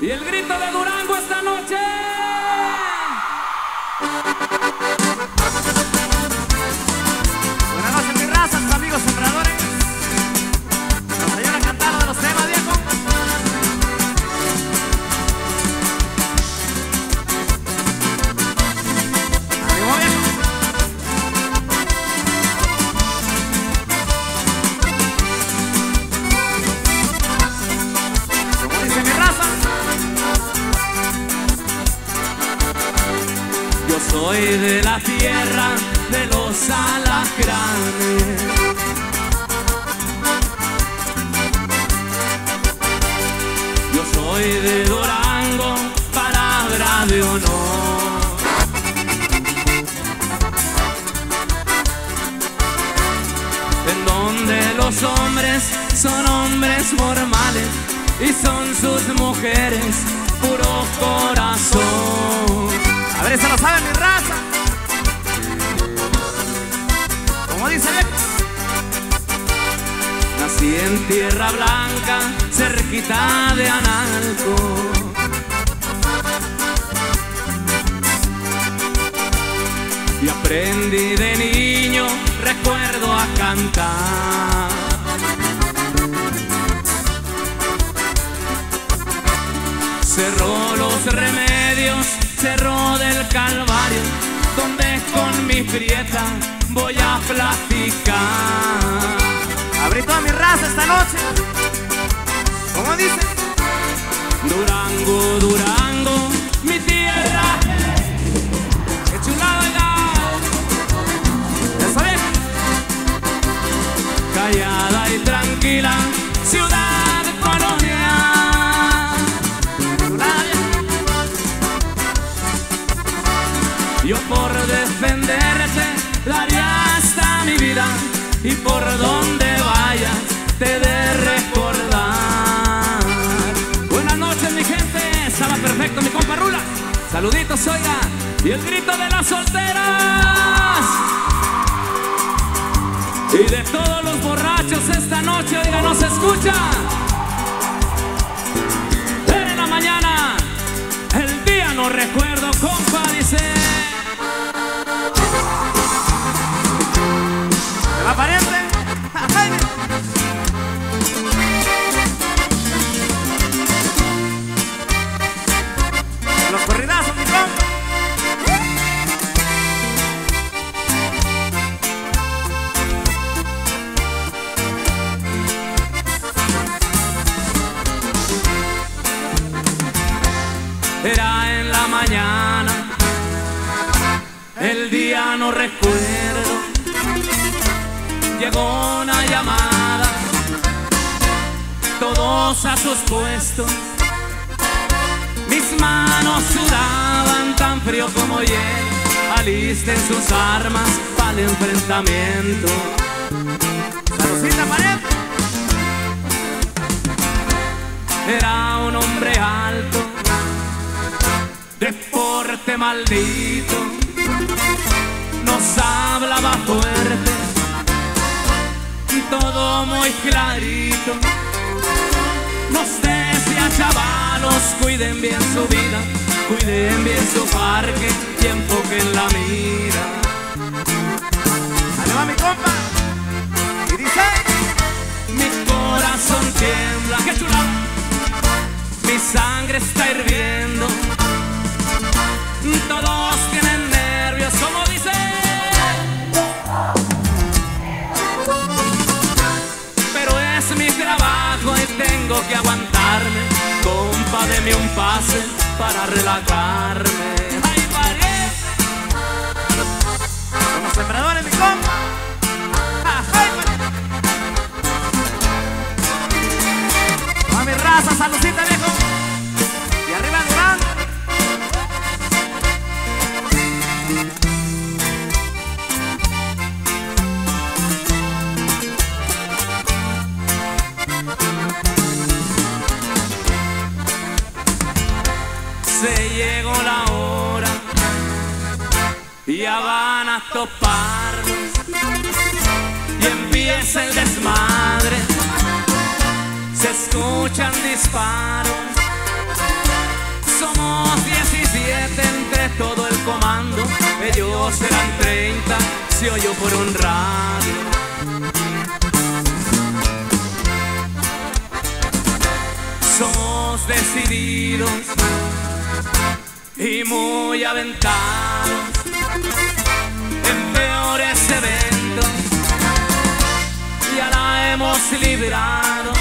Y el grito de Durango esta noche. Son hombres normales y son sus mujeres puro corazón. a ver, se lo sabe mi raza. Como dice. Nací en tierra blanca, cerquita de Analco. Y aprendí de niño, recuerdo a cantar. Calvario, donde con mi prieta voy a platicar. Abrí toda mi raza esta noche. Como dice, Durango, Durango, por donde vayas te de recordar. Buenas noches mi gente, estaba perfecto mi compa Rula. Saluditos oiga y el grito de las solteras. Y de todos los borrachos esta noche, oiga, no se escucha. En la mañana, el día no recuerdo, compa, dice. Jaime. Los corridazos, mi. Era en la mañana, el día no recuerdo. Llegó una llamada, todos a sus puestos. Mis manos sudaban tan frío como hielo. Alisten sus armas para el enfrentamiento. Era un hombre alto, de porte maldito, nos hablaba todo muy clarito. Nos decía chavalos, cuiden bien su vida, cuiden bien su parque y enfoquen la mira. Ahí va mi compa. Y dice, Mi corazón tiembla, qué chulada. Mi sangre está hirviendo. Todos tengo que aguantarme. Compa, deme un pase para relajarme. Empieza el desmadre. Se escuchan disparos Somos 17 entre todo el comando, ellos serán 30, se oyó por un radio. Somos decididos y muy aventados en peores eventos. Ya la hemos librado.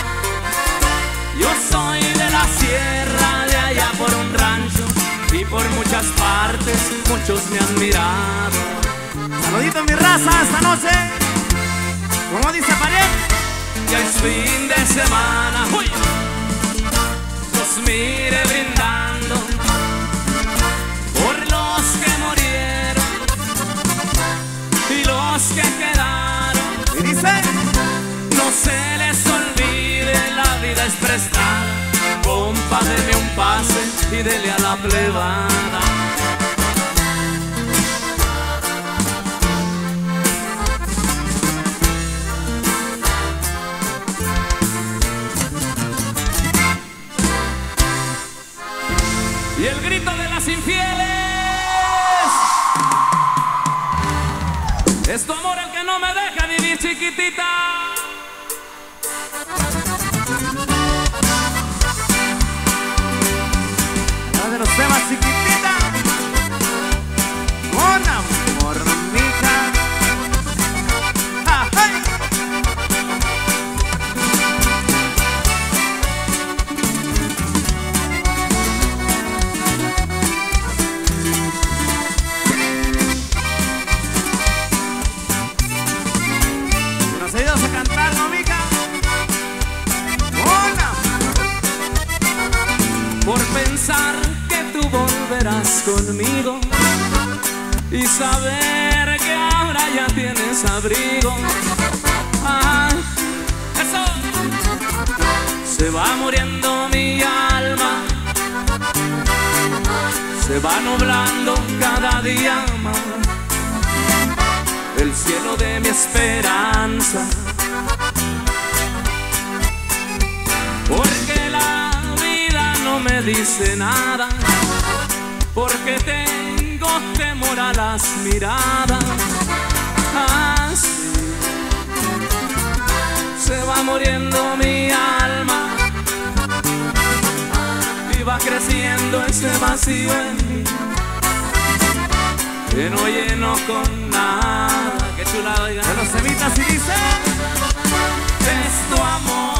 Yo soy de la sierra, de allá por un rancho y por muchas partes muchos me han mirado. Saludito mi raza esta noche. Como dice Pared. Ya es fin de semana. ¡Uy! Los mire brindando y la plebada. Y el grito de las infieles. Es tu amor el que no me deja vivir chiquitita. Se va nublando cada día más el cielo de mi esperanza. Porque la vida no me dice nada, porque tengo temor a las miradas. Así se va muriendo mi alma y va creciendo ese vacío en mí que no lleno con nada. Qué chulado, oigan. De los temitas y dice. es tu amor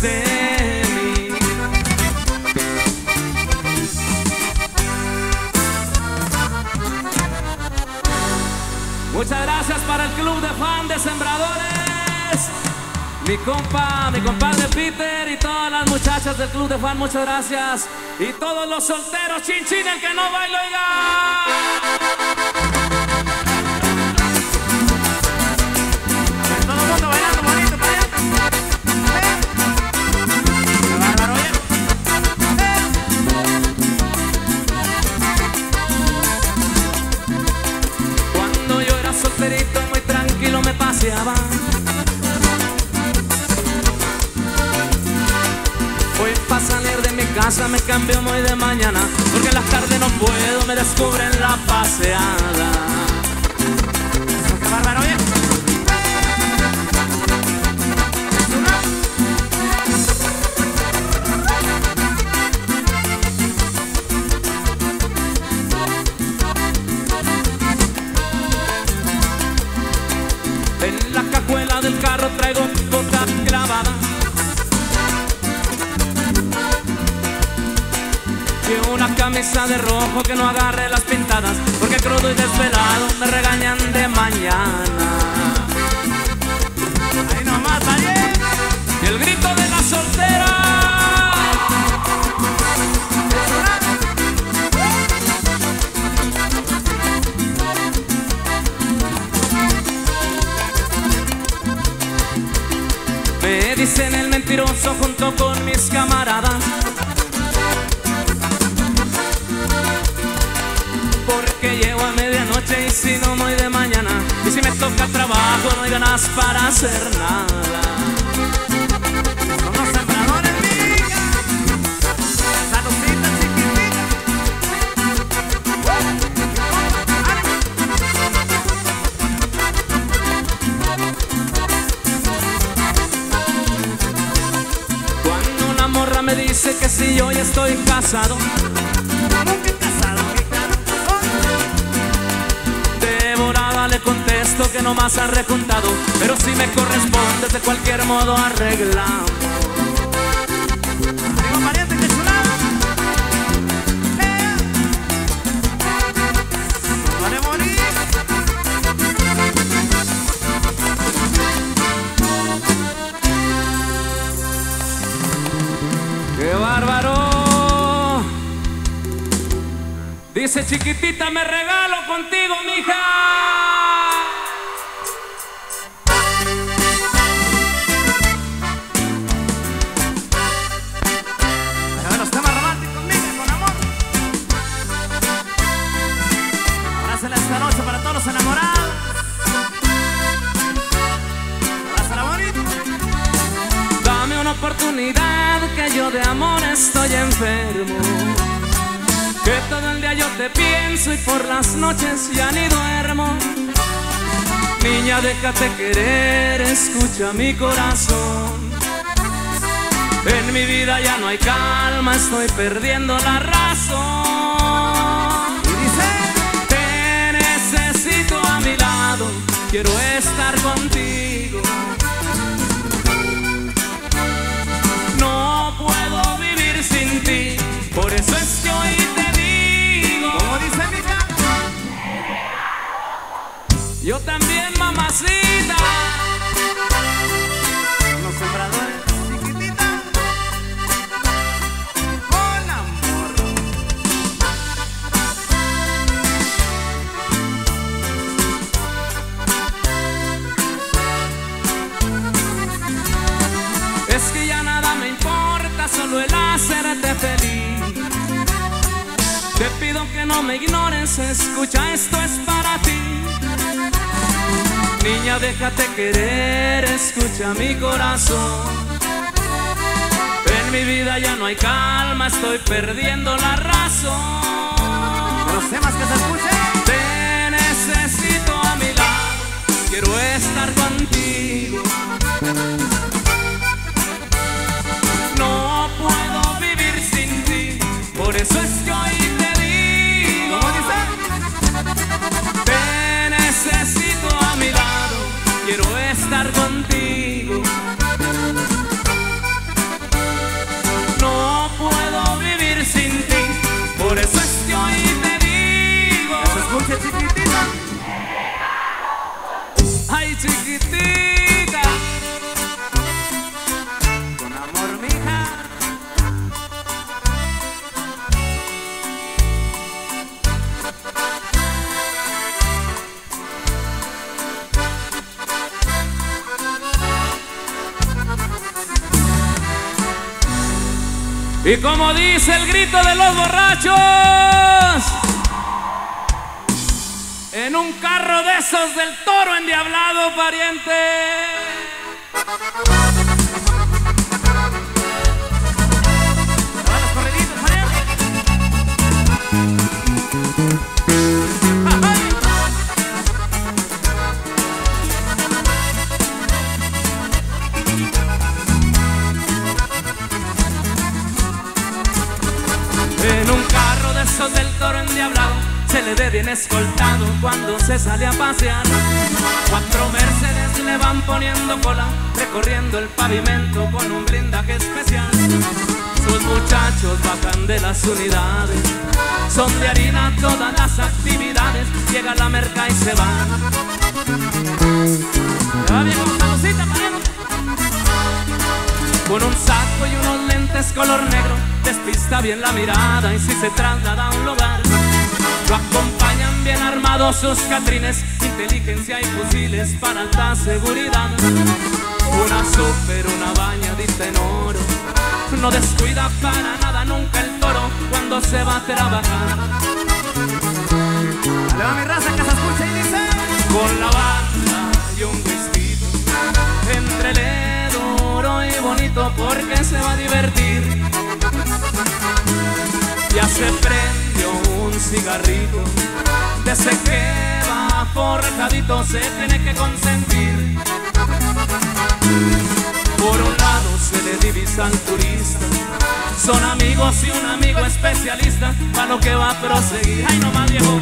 de mí. Muchas gracias para el club de fan de sembradores. Mi compa, mi compadre Peter y todas las muchachas del club de fan, muchas gracias. Y todos los solteros, chin chin, el que no baila, oiga. Hoy para salir de mi casa me cambio muy de mañana, porque en las tardes no puedo, me descubren la paseada. Rojo que no agarre las pintadas, porque crudo y desvelado me regañan de mañana. Ahí nomás, vale. Y el grito de la soltera. Me dicen el mentiroso junto con mis camaradas. Trabajo no hay ganas para hacer nada. Son los sembradores, mija. Saludcita chiquitita. Cuando una morra me dice que si yo ya estoy casado, contesto que no más ha recontado, pero si me corresponde de cualquier modo arreglamos. Tengo pariente que chulada. ¡Eh! Morir. ¡Qué bárbaro! Dice chiquitita, me regalo contigo, mija. Amor estoy enfermo. Que todo el día yo te pienso y por las noches ya ni duermo. Niña, déjate querer, escucha mi corazón. En mi vida ya no hay calma, estoy perdiendo la razón. Y dice. Te necesito a mi lado, quiero estar contigo. Mamacita. Los sembradores, chiquitita. Con amor. Es que ya nada me importa, solo el hacerte feliz. Te pido que no me ignores, escucha, esto es para. Niña, déjate querer, escucha mi corazón. En mi vida ya no hay calma, estoy perdiendo la razón. Los temas que se escuchen. Te necesito a mi lado, quiero estar contigo. No puedo vivir sin ti, por eso es que hoy te digo. Como dice. Te necesito a mi lado, quiero estar contigo. Y como dice el grito de los borrachos, en un carro de esos del toro endiablado, pariente. Esos del toro endiablado se le ve bien escoltado cuando se sale a pasear. Cuatro Mercedes le van poniendo cola, recorriendo el pavimento con un blindaje especial. Sus muchachos bajan de las unidades, son de harina todas las actividades. Llega la merca y. Se va Con un saco y unos lentes color negro Despista bien la mirada y si se traslada a un lugar Lo acompañan bien armados sus catrines Inteligencia y fusiles para alta seguridad Una super, una bañadita en oro No descuida para nada nunca el toro Cuando se va a trabajar Dale va mi raza que se escucha y dice. Con la banda y un vestido Entre y bonito porque se va a divertir. Ya se prendió un cigarrito De ese que va forjadito se tiene que consentir. Por un lado se le divisa al turista Son amigos y un amigo especialista Para lo que va a proseguir. Ay no más viejo.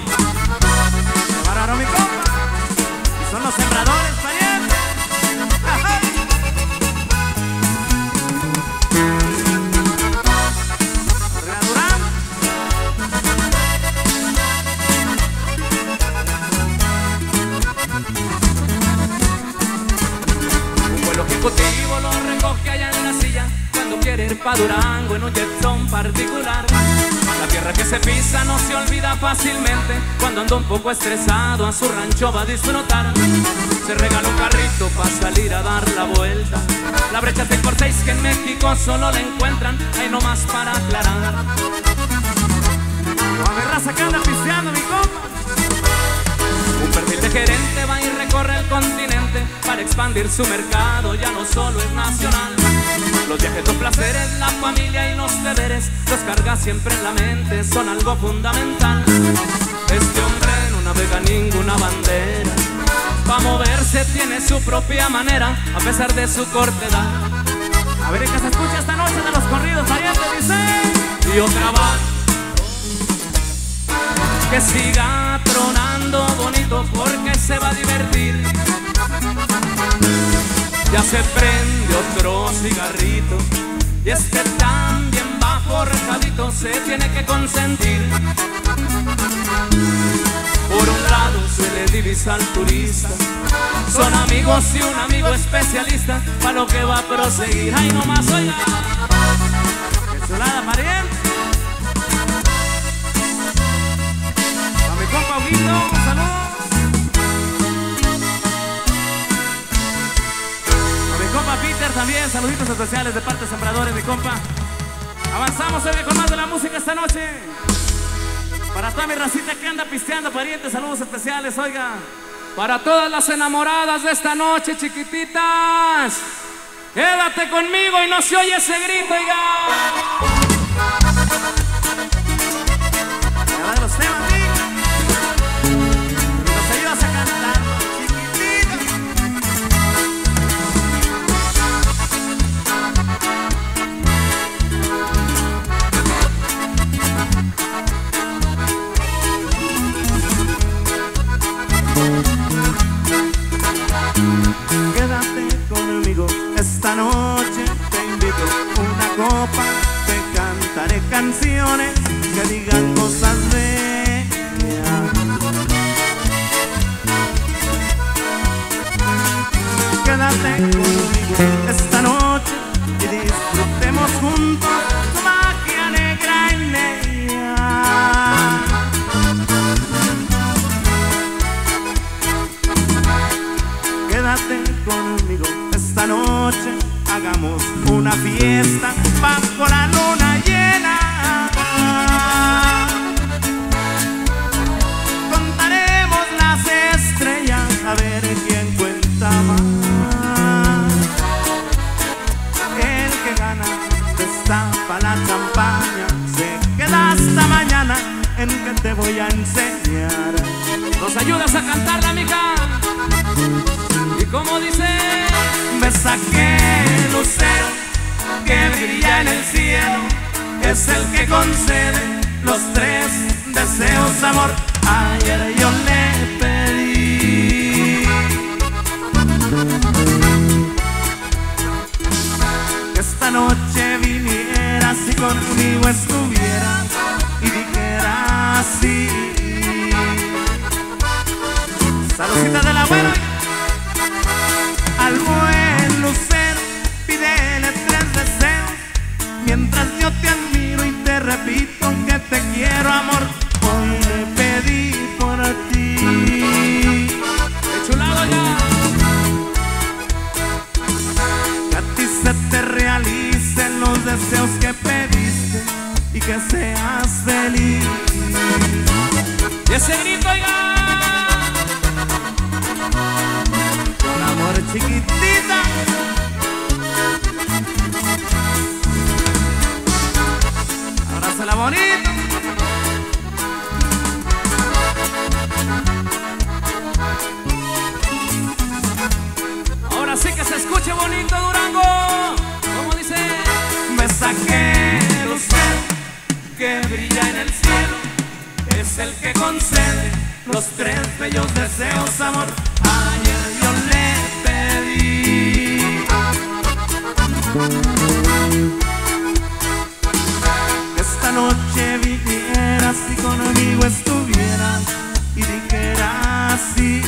Se mi compa. Y son los sembradores, fácilmente. Cuando anda un poco estresado a su rancho va a disfrutar. Se regala un carrito pa' salir a dar la vuelta. La brecha de por seis que en México solo la encuentran. Ahí nomás para aclarar. A mi raza que anda pisteando, mi compa. Un perfil de gerente va y recorre el continente. Para expandir su mercado, ya no solo es nacional. Los viajes, los placeres, la familia y los deberes los carga siempre en la mente, son algo fundamental. Este hombre no navega ninguna bandera, para moverse tiene su propia manera, a pesar de su corta edad. A ver, que se escucha esta noche de los corridos, pariente, dice. Y otra banda que siga tronando bonito porque se va a divertir. Ya se prende otro cigarrito y este también va forjadito, se tiene que consentir. Por un lado se le divisa al turista, son amigos y un amigo especialista para lo que va a proseguir. Ay, no más, oiga. Chulada, pariente. A mi compa Huguito, un. También, saluditos especiales de parte de Sembradores, mi compa. Avanzamos hoy con más de la música esta noche. Para toda mi racita que anda pisteando, parientes, saludos especiales, oiga. Para todas las enamoradas de esta noche, chiquititas, quédate conmigo y no se oye ese grito, oiga. conmigo esta noche. Hagamos una fiesta bajo la luna llena. Contaremos las estrellas a ver quién cuenta más. El que gana destapa la campaña Se queda hasta mañana en que te voy a enseñar. ¿Nos ayudas a cantarla, mija? Como dice, me saqué el lucero que brilla en el cielo. Es el que concede los tres deseos, amor. Ayer yo le pedí esta noche vinieras y conmigo estuvieras y dijeras sí. Saludita de la buena al buen lucero, pídele tres deseos mientras yo te admiro y te repito que te quiero, amor. Hoy le pedí por ti. chulado ya. Que a ti se te realicen los deseos que pediste y que seas feliz. Y ese grito, oiga. Chiquitita. Abrázala bonito. Ahora sí que se escuche bonito Durango. Como dice, Me saqué el lucero que brilla en el cielo. Es el que concede los tres bellos deseos, amor. Noche vinieras y conmigo estuvieras y dijeras sí.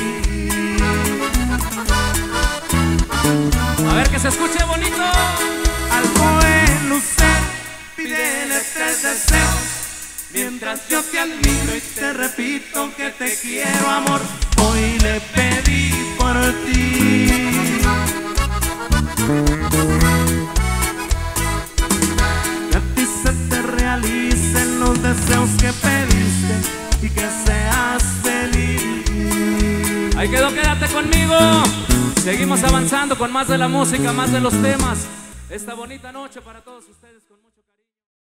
a ver que se escuche bonito. Al buen lucero, pídele tres deseos. Mientras yo te admiro y te repito que te quiero, amor, hoy le pedí por ti. Deseos que pediste y que seas feliz. Ahí quedó, quédate conmigo. Seguimos avanzando con más de la música, más de los temas. Esta bonita noche para todos ustedes